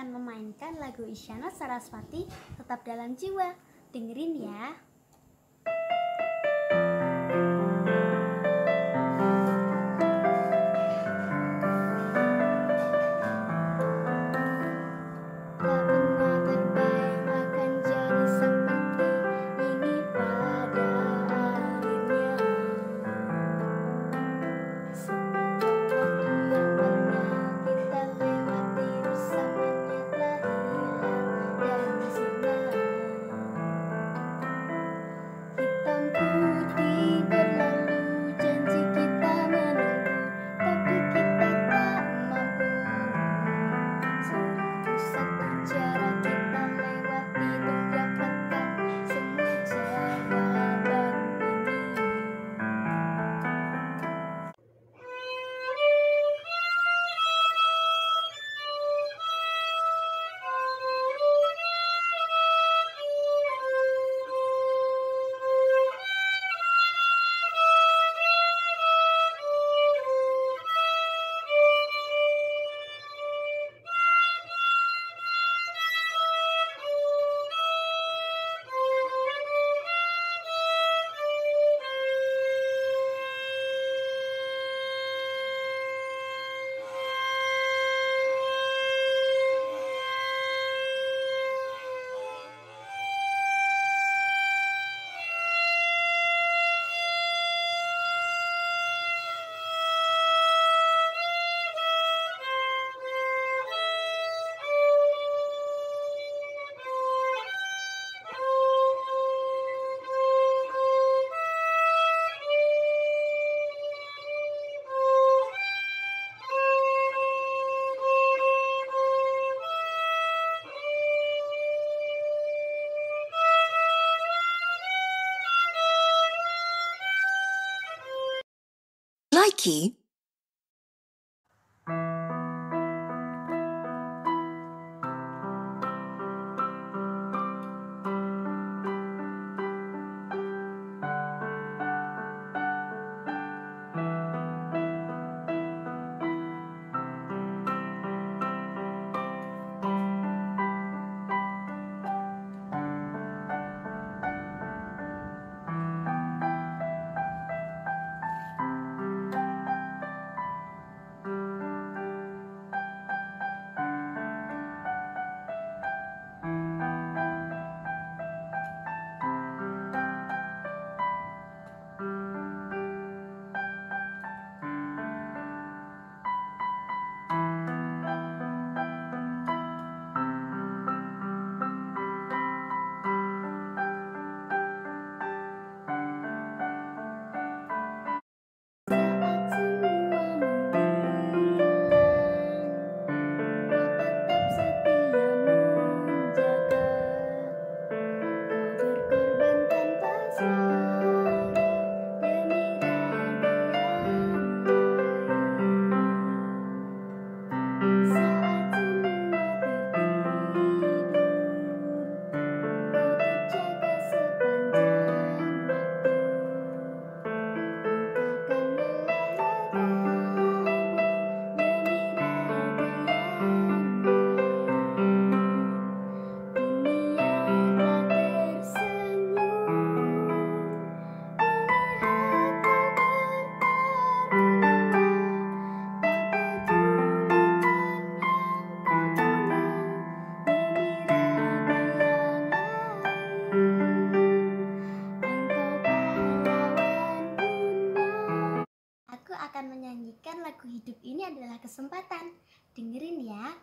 akan memainkan lagu Isyana Saraswati Tetap Dalam Jiwa. Dengerin ya. 题。Likey kesempatan. Dengerin ya.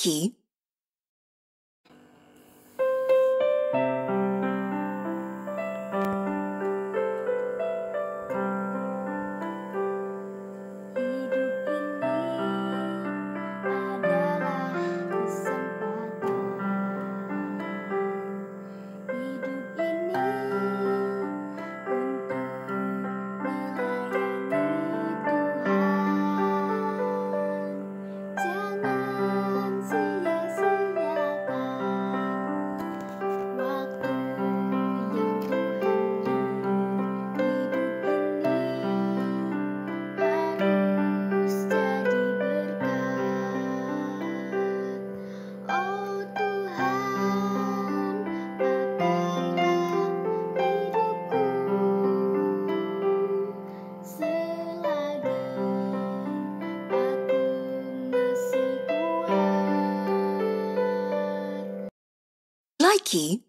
key. Key.